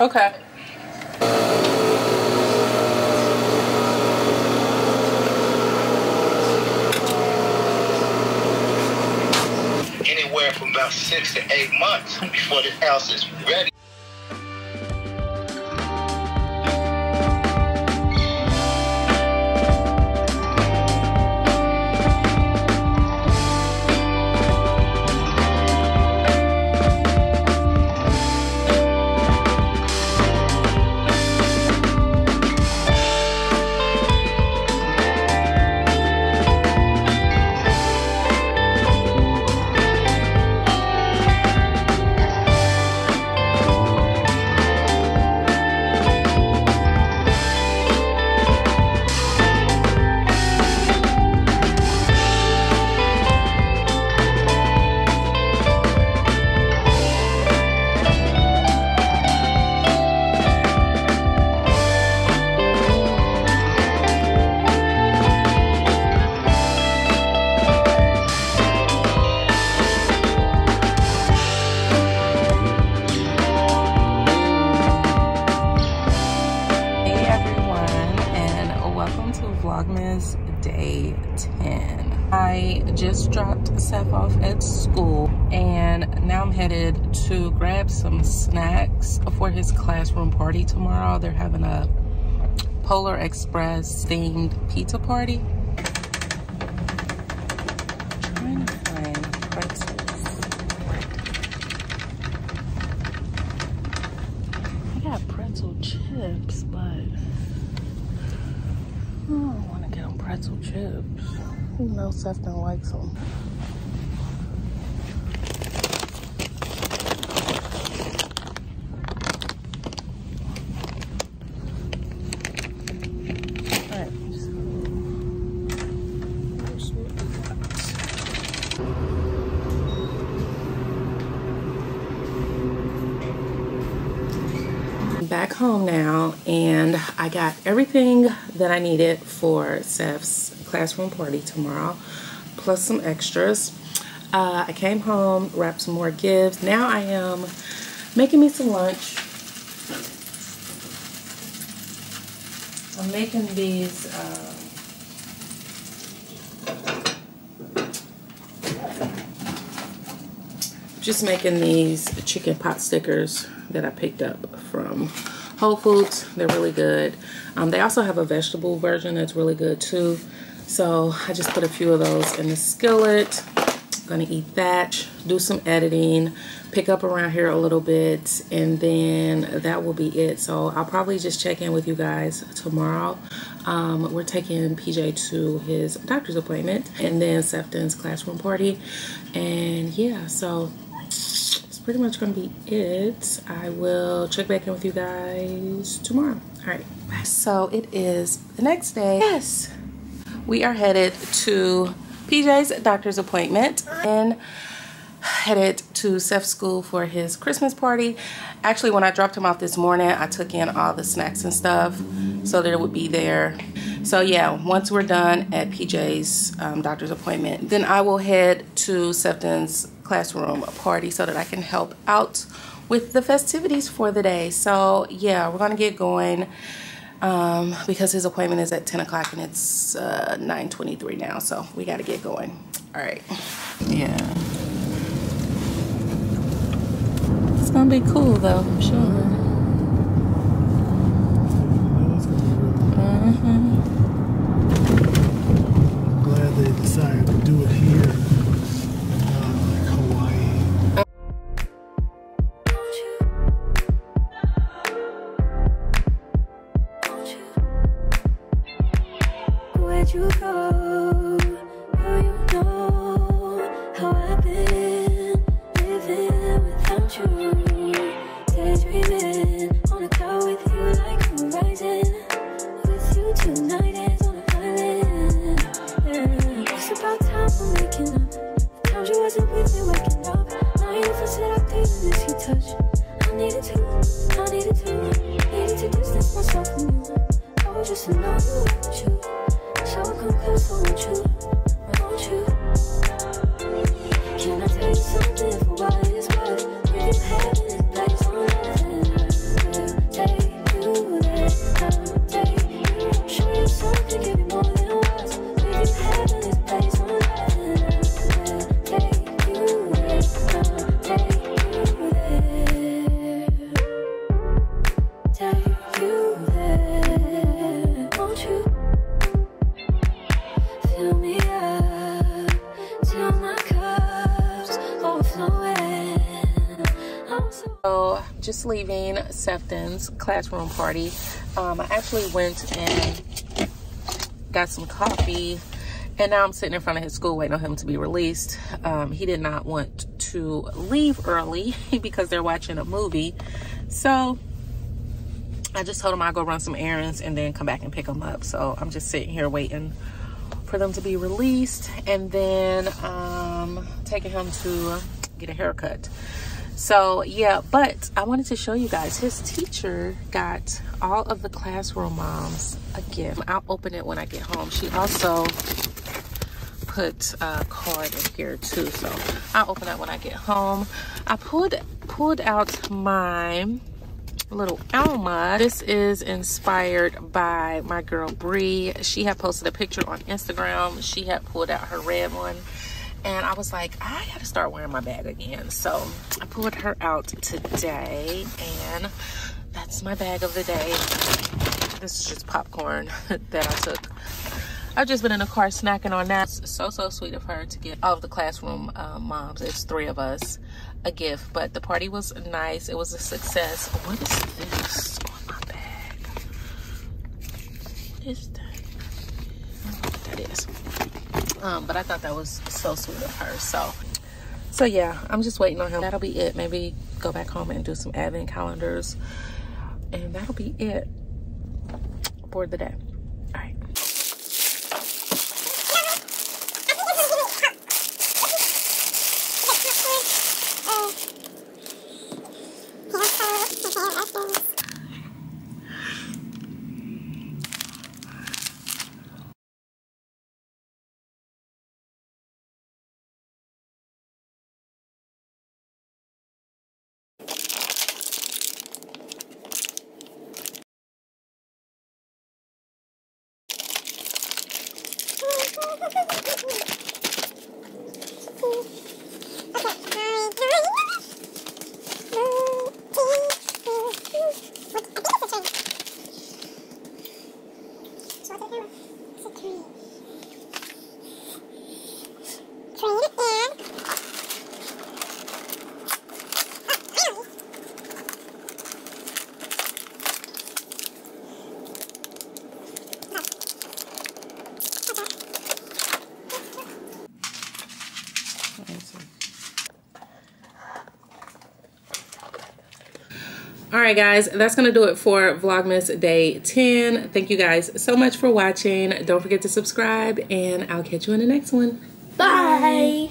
Okay. Anywhere from about six to eight months before the house is ready. Just dropped Seth off at school, and now I'm headed to grab some snacks for his classroom party tomorrow. They're having a Polar Express themed pizza party. I got pretzel chips, but I don't want to get them pretzel chips. Even though Seth don't like them. Alright, so here's what we got. Back home now and I got everything that I needed for Seth's classroom party tomorrow plus some extras. Uh, I came home, wrapped some more gifts. Now I am making me some lunch. I'm making these uh, just making these chicken pot stickers that I picked up from Whole Foods. They're really good. Um, they also have a vegetable version that's really good too. So I just put a few of those in the skillet. I'm gonna eat that, do some editing, pick up around here a little bit, and then that will be it. So I'll probably just check in with you guys tomorrow. Um, we're taking PJ to his doctor's appointment and then Sefton's classroom party. And yeah, so pretty much gonna be it. I will check back in with you guys tomorrow. All right, bye. So it is the next day. Yes, we are headed to PJ's doctor's appointment and headed to Seth's school for his Christmas party. Actually, when I dropped him off this morning, I took in all the snacks and stuff so that it would be there. So yeah, once we're done at PJ's um, doctor's appointment, then I will head to Sefton's classroom party so that I can help out with the festivities for the day. So yeah, we're gonna get going um, because his appointment is at 10 o'clock and it's uh, 9.23 now. So we gotta get going. All right. Yeah. It's gonna be cool though, I'm sure. Mhm. Glad they decided to do it here, you. Daydreaming on a cloud with you like horizon. With you tonight is on island. Yeah. It's about time we're making up. Found you wasn't with me waking up. Now you if I said I didn't miss your touch. Just leaving Sefton's classroom party. Um, I actually went and got some coffee and now I'm sitting in front of his school waiting on him to be released. Um, he did not want to leave early because they're watching a movie. So I just told him I'll go run some errands and then come back and pick him up. So I'm just sitting here waiting for them to be released and then um, taking him to get a haircut. So yeah, but I wanted to show you guys, his teacher got all of the classroom moms a gift. I'll open it when I get home. She also put a card in here too, so I'll open that when I get home. I pulled pulled out my little Alma. This is inspired by my girl Bree. She had posted a picture on Instagram. She had pulled out her red one. And I was like, I gotta start wearing my bag again. So I pulled her out today and that's my bag of the day. This is just popcorn that I took. I've just been in the car snacking on that. It's so, so sweet of her to get all of the classroom uh, moms, it's three of us, a gift. But the party was nice. It was a success. What is this on my bag? What is that? I don't know what that is. Um, but I thought that was so sweet of her. So, so yeah, I'm just waiting on him. That'll be it. Maybe go back home and do some advent calendars. And that'll be it for the day. All right. All right guys that's gonna do it for vlogmas day 10 thank you guys so much for watching. Don't forget to subscribe and i'll catch you in the next one. Bye.